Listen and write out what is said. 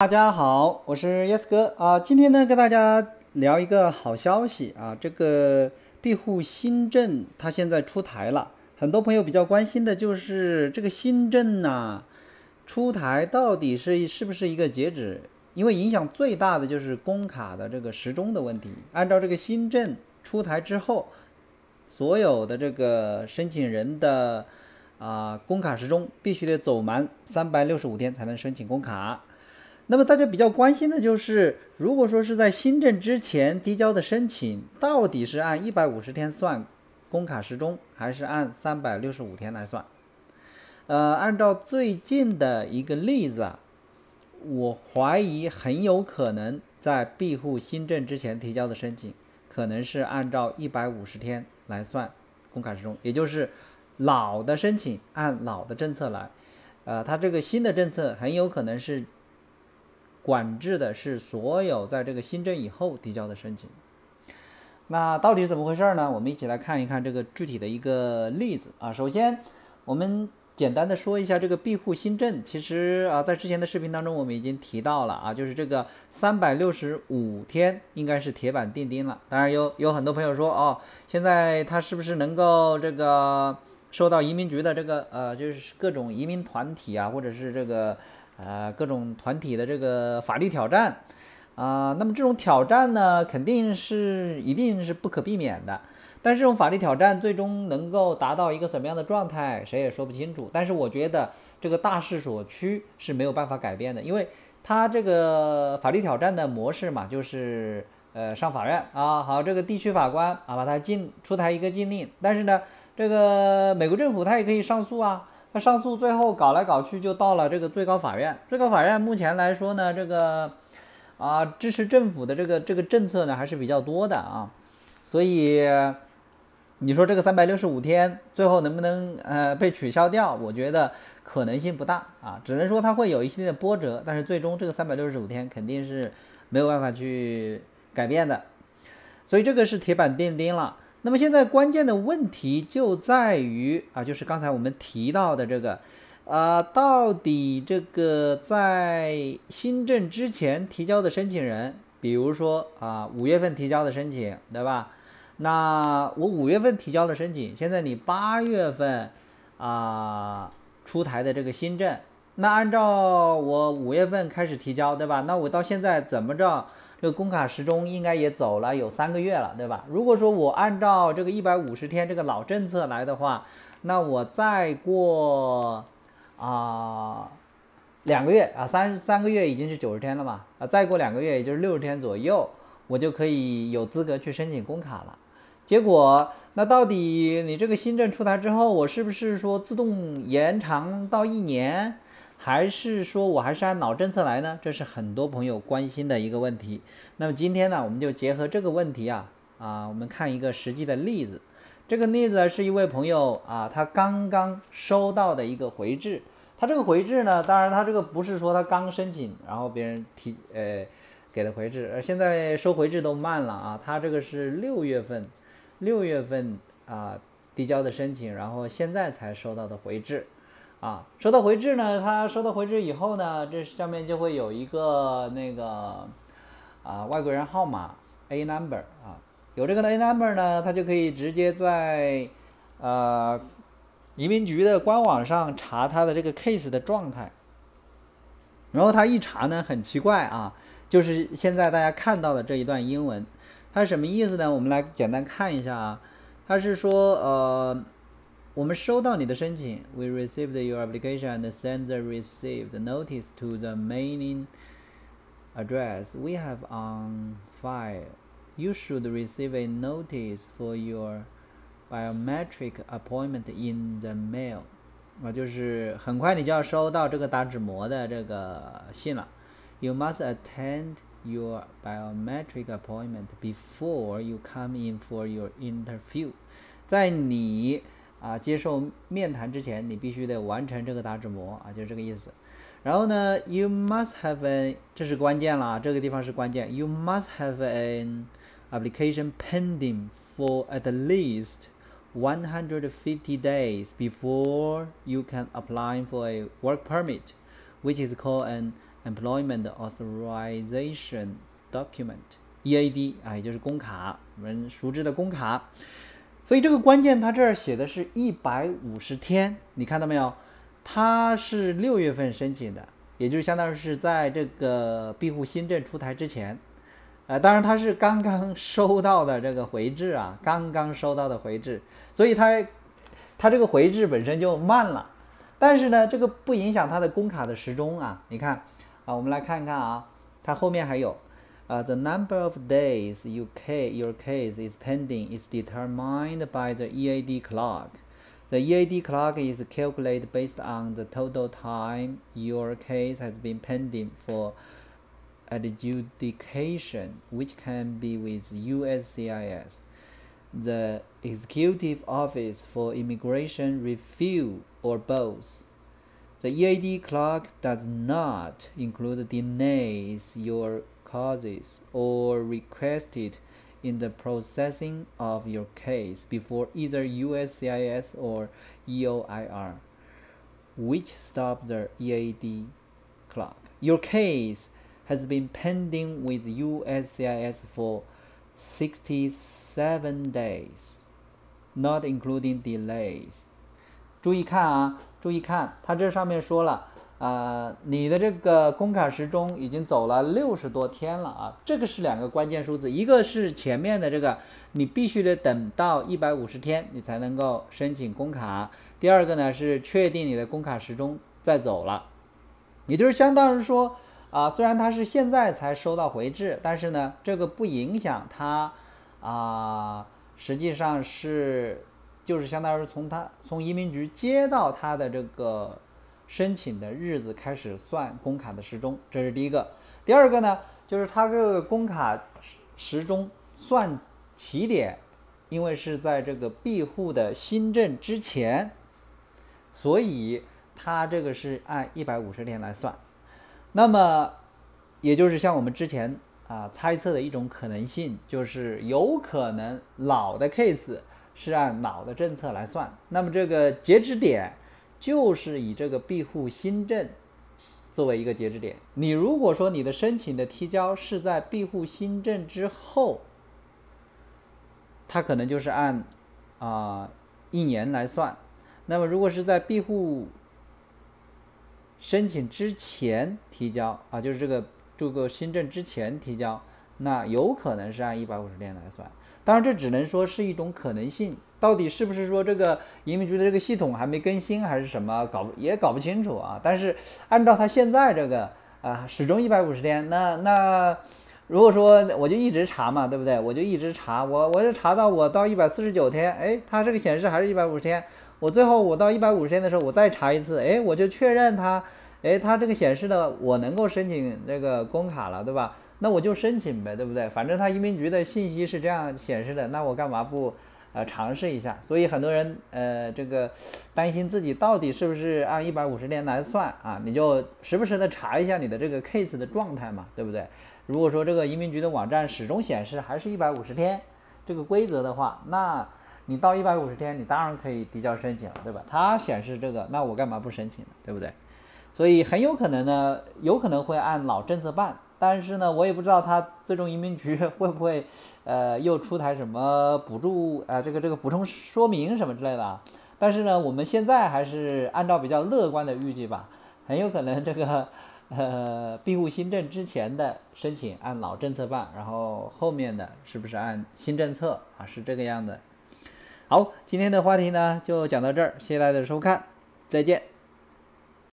大家好，我是 Yes 哥啊，今天呢跟大家聊一个好消息啊，这个庇护新政它现在出台了，很多朋友比较关心的就是这个新政呐出台到底是是不是一个截止？因为影响最大的就是工卡的这个时钟的问题。按照这个新政出台之后，所有的这个申请人的啊工卡时钟必须得走满三百六十五天才能申请工卡。那么大家比较关心的就是，如果说是在新政之前提交的申请，到底是按一百五十天算工卡时钟，还是按三百六十五天来算？呃，按照最近的一个例子啊，我怀疑很有可能在庇护新政之前提交的申请，可能是按照一百五十天来算工卡时钟，也就是老的申请按老的政策来，呃，它这个新的政策很有可能是。管制的是所有在这个新政以后提交的申请，那到底怎么回事呢？我们一起来看一看这个具体的一个例子啊。首先，我们简单的说一下这个庇护新政。其实啊，在之前的视频当中我们已经提到了啊，就是这个三百六十五天应该是铁板钉钉了。当然有有很多朋友说哦，现在他是不是能够这个受到移民局的这个呃，就是各种移民团体啊，或者是这个。呃，各种团体的这个法律挑战，啊，那么这种挑战呢，肯定是一定是不可避免的。但是这种法律挑战最终能够达到一个什么样的状态，谁也说不清楚。但是我觉得这个大势所趋是没有办法改变的，因为它这个法律挑战的模式嘛，就是呃上法院啊，好，这个地区法官啊把它禁出台一个禁令，但是呢，这个美国政府它也可以上诉啊。上诉最后搞来搞去就到了这个最高法院。最高法院目前来说呢，这个啊支持政府的这个这个政策呢还是比较多的啊，所以你说这个三百六十五天最后能不能呃被取消掉？我觉得可能性不大啊，只能说它会有一些的波折，但是最终这个三百六十五天肯定是没有办法去改变的，所以这个是铁板钉钉了。那么现在关键的问题就在于啊，就是刚才我们提到的这个，啊，到底这个在新政之前提交的申请人，比如说啊，五月份提交的申请，对吧？那我五月份提交的申请，现在你八月份啊出台的这个新政，那按照我五月份开始提交，对吧？那我到现在怎么着？这个工卡时钟应该也走了有三个月了，对吧？如果说我按照这个一百五十天这个老政策来的话，那我再过啊两个月啊三三个月已经是九十天了嘛啊，再过两个月也就是六十天左右，我就可以有资格去申请工卡了。结果那到底你这个新政出台之后，我是不是说自动延长到一年？还是说我还是按老政策来呢？这是很多朋友关心的一个问题。那么今天呢，我们就结合这个问题啊啊，我们看一个实际的例子。这个例子是一位朋友啊，他刚刚收到的一个回执。他这个回执呢，当然他这个不是说他刚申请，然后别人提呃给的回执，而现在收回执都慢了啊。他这个是六月份六月份啊递交的申请，然后现在才收到的回执。啊，收到回执呢？他收到回执以后呢，这上面就会有一个那个啊外国人号码 A number 啊，有这个 A number 呢，他就可以直接在呃移民局的官网上查他的这个 case 的状态。然后他一查呢，很奇怪啊，就是现在大家看到的这一段英文，它什么意思呢？我们来简单看一下啊，他是说呃。我们收到你的申请，We received your application and sent the received notice to the mailing address we have on file. You should receive a notice for your biometric appointment in the mail. 啊，就是很快你就要收到这个打指模的这个信了。You must attend your biometric appointment before you come in for your interview. 在你 啊，接受面谈之前，你必须得完成这个打指模啊，就是这个意思。然后呢，you must have a，这是关键了，这个地方是关键。You must have an application pending for at least 150 days before you can apply for a work permit, which is called an Employment Authorization Document（EAD） 啊，也就是工卡，我们熟知的工卡。 所以这个关键，它这儿写的是一百五十天，你看到没有？它是六月份申请的，也就相当于是在这个庇护新政出台之前。呃，当然他是刚刚收到的这个回执啊，刚刚收到的回执，所以他他这个回执本身就慢了。但是呢，这个不影响他的工卡的时钟啊。你看啊，我们来看一看啊，它后面还有。Uh, the number of days you ca your case is pending is determined by the EAD clock. The EAD clock is calculated based on the total time your case has been pending for adjudication, which can be with USCIS, the Executive Office for Immigration Review, or both. The EAD clock does not include delays your causes or requested in the processing of your case before either USCIS or EOIR, which stop the EAD clock. Your case has been pending with USCIS for 67 days, not including delays. 注意看啊，注意看，它这上面说了。 啊，你的这个工卡时钟已经走了六十多天了啊，这个是两个关键数字，一个是前面的这个，你必须得等到一百五十天你才能够申请工卡，第二个呢是确定你的工卡时钟在走了，也就是相当于说啊，虽然他是现在才收到回执，但是呢这个不影响他啊，实际上是就是相当于从他从移民局接到他的这个。申请的日子开始算工卡的时钟，这是第一个。第二个呢，就是它这个工卡时钟算起点，因为是在这个庇护的新政之前，所以它这个是按一百五十天来算。那么，也就是像我们之前啊猜测的一种可能性，就是有可能老的 case 是按老的政策来算。那么这个截止点。就是以这个庇护新政作为一个截止点。你如果说你的申请的提交是在庇护新政之后，它可能就是按啊一年来算。那么如果是在庇护申请之前提交啊，就是这个这个新政之前提交，那有可能是按一百五十天来算。当然，这只能说是一种可能性。到底是不是说这个移民局的这个系统还没更新，还是什么搞也搞不清楚啊？但是按照他现在这个啊，始终一百五十天，那那如果说我就一直查嘛，对不对？我就一直查，我我就查到我到一百四十九天，哎，它这个显示还是一百五十天。我最后我到一百五十天的时候，我再查一次，哎，我就确认它，哎，它这个显示的我能够申请这个工卡了，对吧？那我就申请呗，对不对？反正他移民局的信息是这样显示的，那我干嘛不？呃，尝试一下，所以很多人呃，这个担心自己到底是不是按一百五十天来算啊？你就时不时的查一下你的这个 case 的状态嘛，对不对？如果说这个移民局的网站始终显示还是一百五十天这个规则的话，那你到一百五十天，你当然可以递交申请了，对吧？它显示这个，那我干嘛不申请呢？对不对？所以很有可能呢，有可能会按老政策办。但是呢，我也不知道他最终移民局 会不会，呃，又出台什么补助啊，这个这个补充说明什么之类的。但是呢，我们现在还是按照比较乐观的预计吧，很有可能这个，呃，庇护新政之前的申请按老政策办，然后后面的是不是按新政策啊？是这个样的。好，今天的话题呢就讲到这儿，谢谢大家的收看，再见。